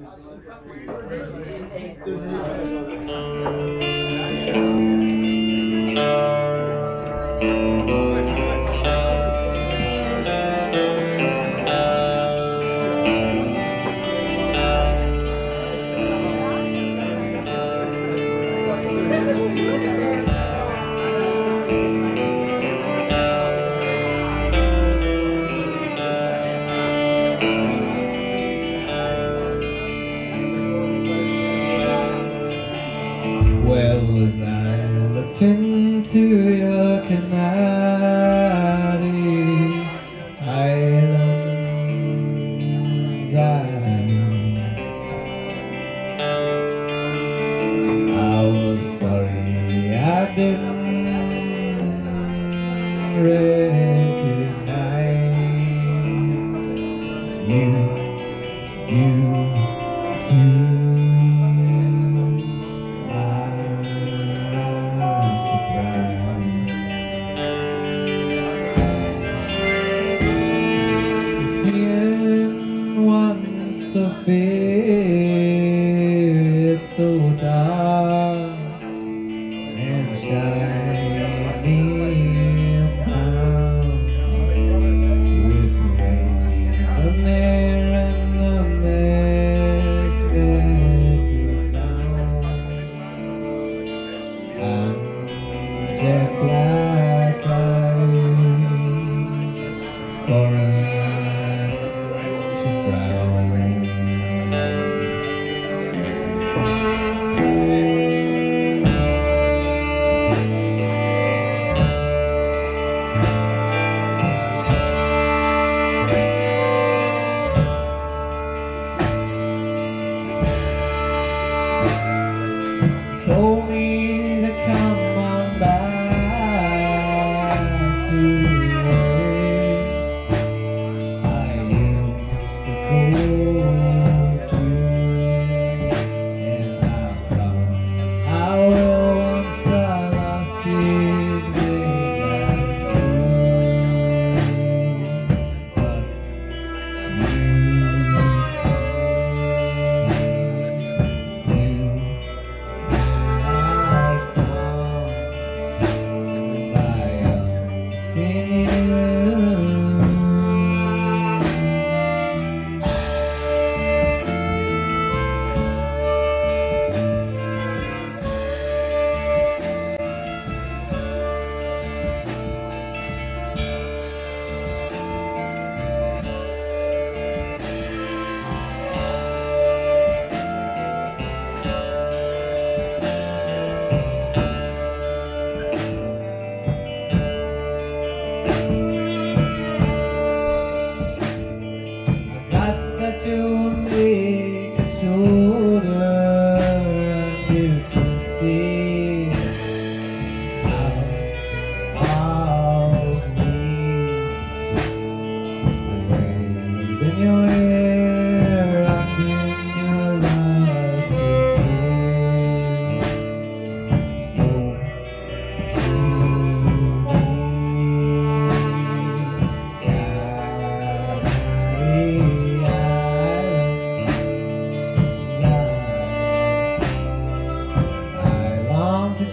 Thank you. Well, as I looked into your canary islands, I, I was sorry I didn't recognize you, you too. Dark out with me. Mirror and the jet black eyes for